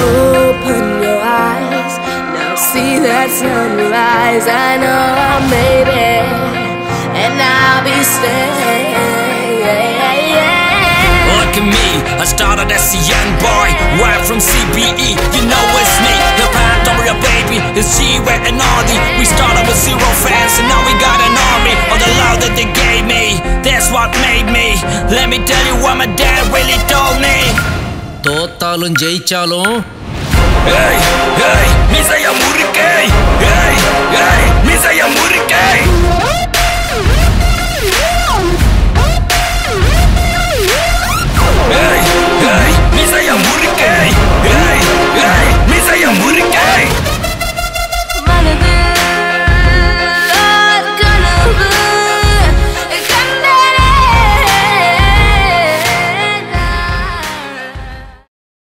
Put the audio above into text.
Open your eyes, now see that sunrise. I know I made it, and I'll be staying. Look at me, I started as a young boy, right from CBE. You know it's me, your pal, don't baby. It's she wearing all Let me tell you what my dad really told me. தோத்தாலும் ஜெயிச்சாலும் Hey, hey, மீசைய